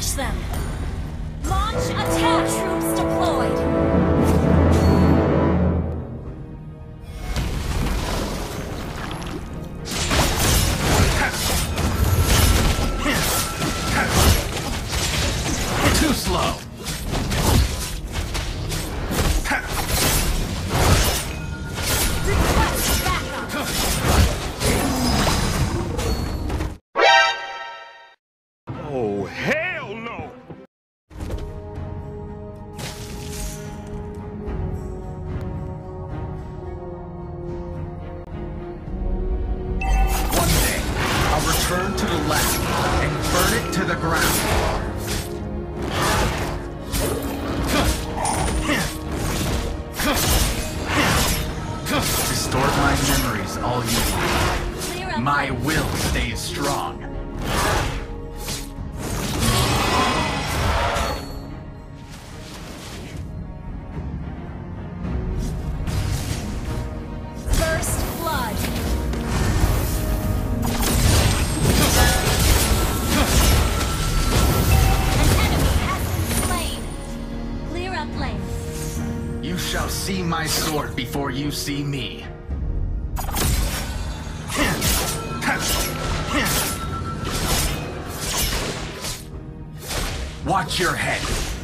Smash them! Launch attack! Troops deployed! Before you see me. Watch your head.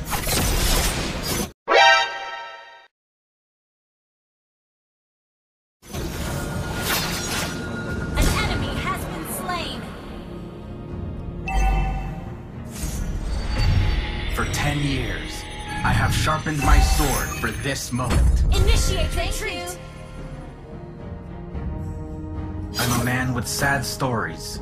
For this moment. Initiate retreat! I'm a man with sad stories.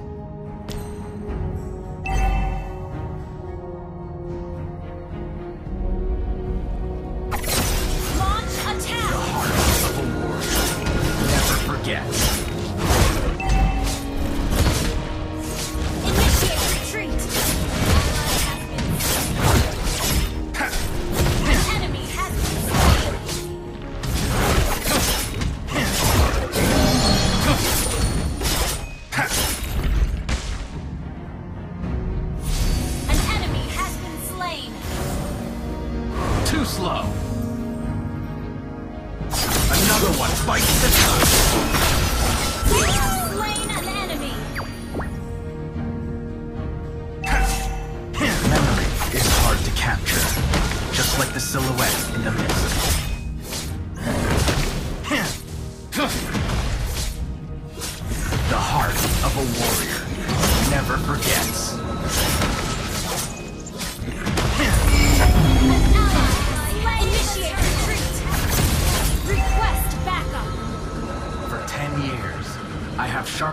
Slow. Another one bites the dust. We an enemy! Memory is hard to capture, just like the silhouette in the mist.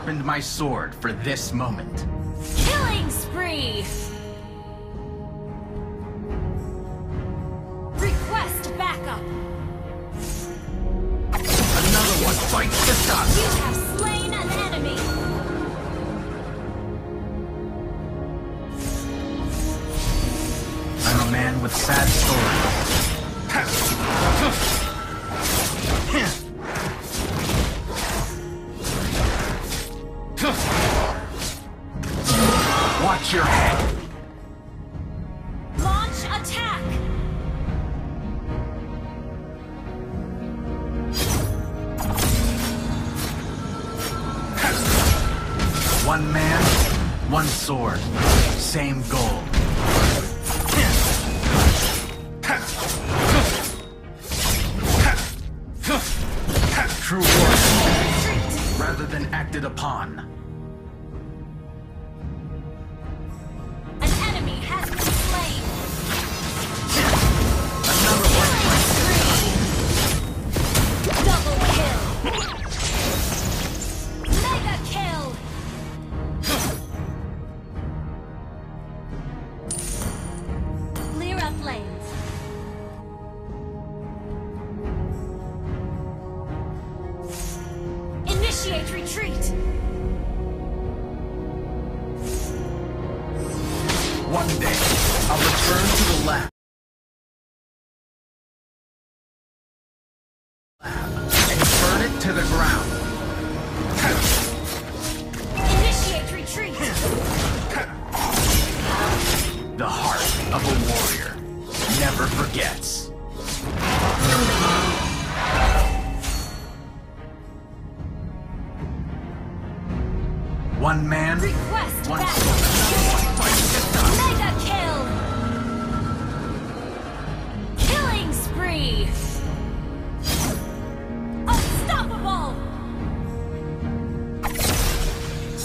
Sharpened my sword for this moment. Killing spree! Request backup! Another one bites the You have slain an enemy! I'm a man with sad stories. Upon. Retreat! One day, I'll return to the lab. And burn it to the ground. Initiate retreat! The heart of a warrior never forgets. One man, Request one battle. Mega kill! Killing spree! Unstoppable!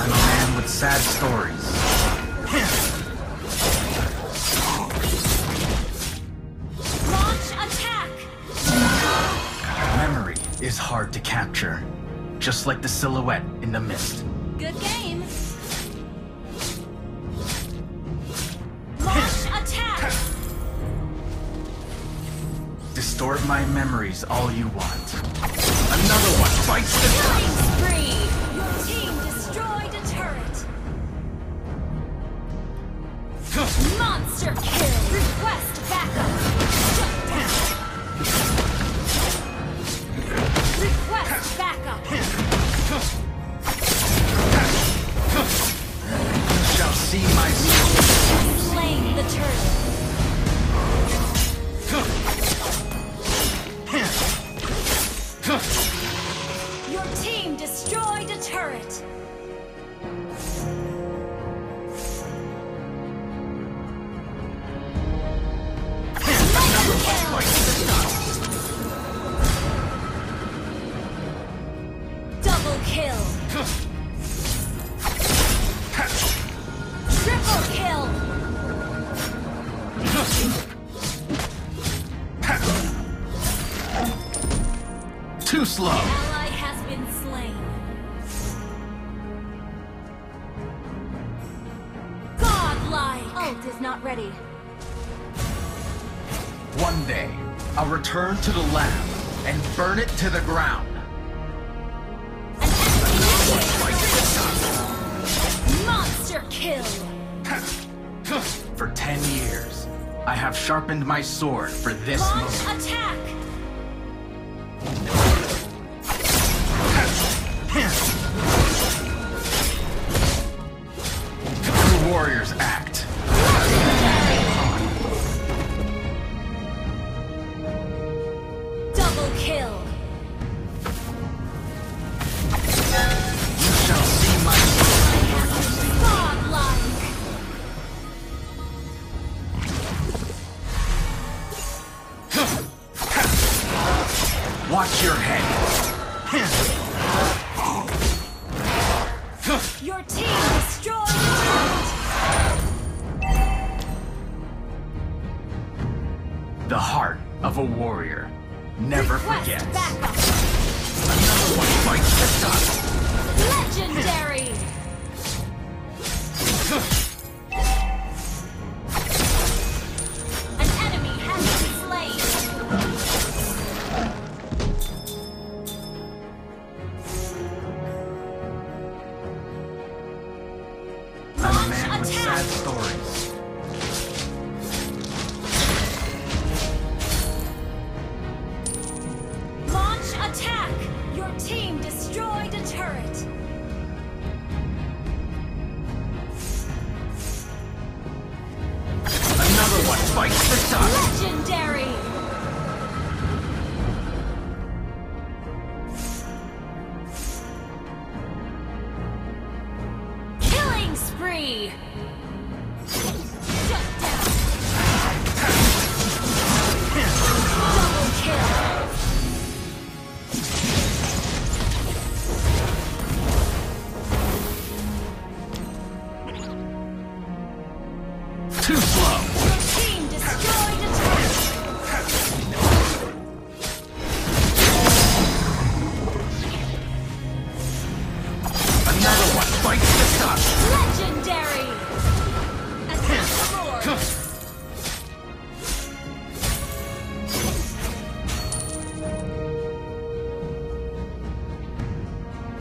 I'm a man with sad stories. is hard to capture, just like the silhouette in the mist. Good game. My memories all you want. Another one bites the dust. spree. Your team destroyed a turret. Monster kill. Request backup. I'll return to the lab and burn it to the ground. Monster kill. For ten years, I have sharpened my sword for this Launch moment. attack. Double kill. Never Request forgets. backup. Another one bites the dust. Legendary. Destroyed a turret.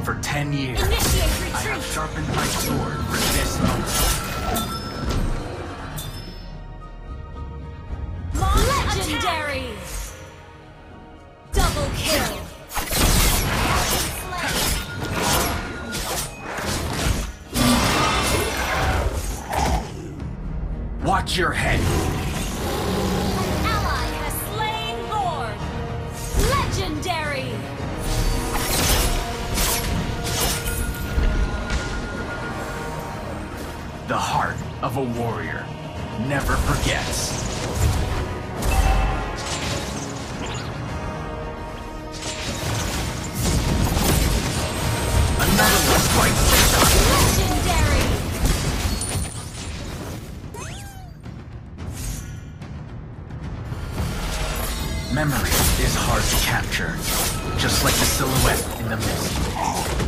For ten years, I have sharpened my sword for this moment. The heart of a warrior never forgets. Another Memory is hard to capture, just like the silhouette in the mist.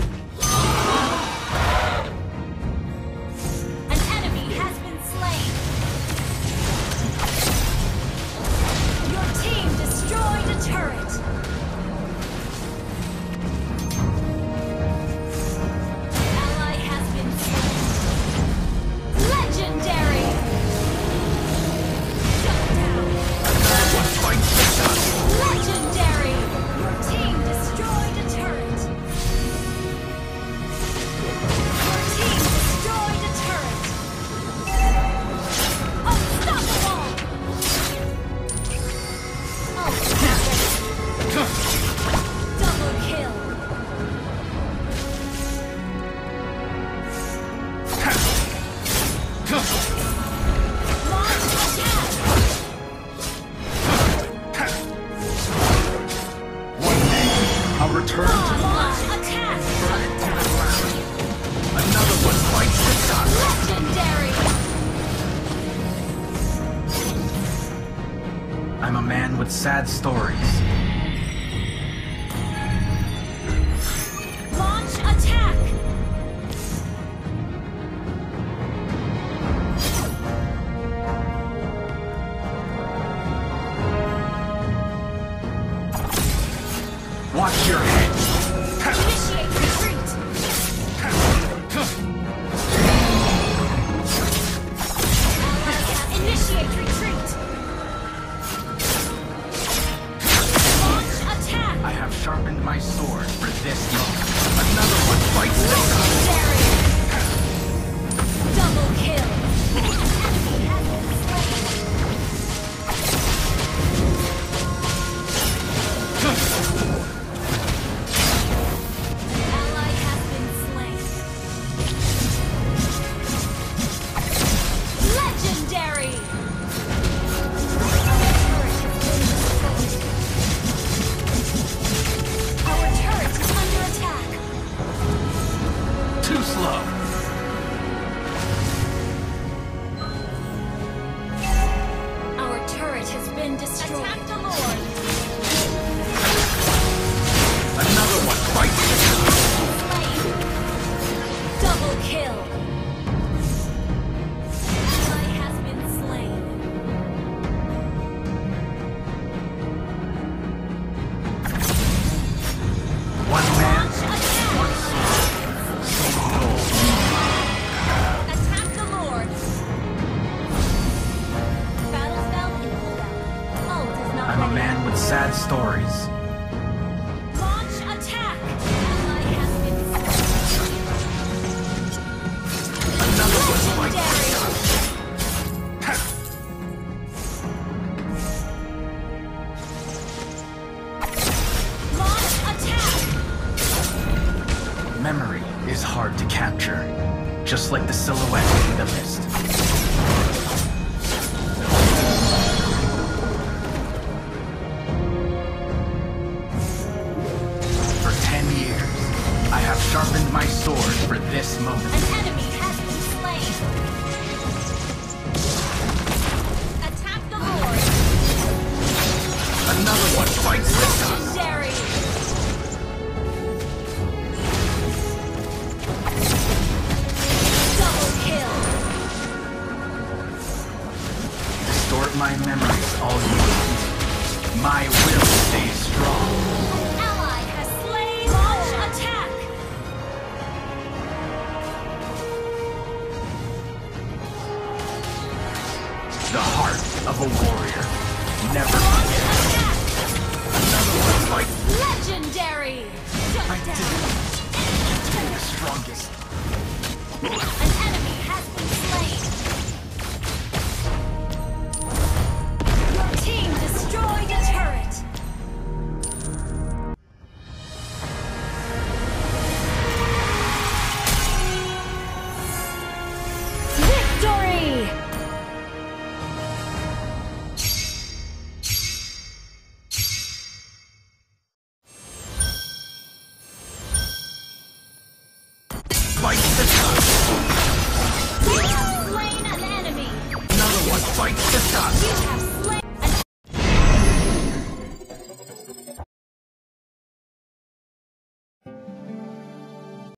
sad stories. sharpened my sword for this moment. An enemy has been slain. Attack the Lord. Another one fights this time. of a warrior never forget. Another one like legendary. I did the strongest.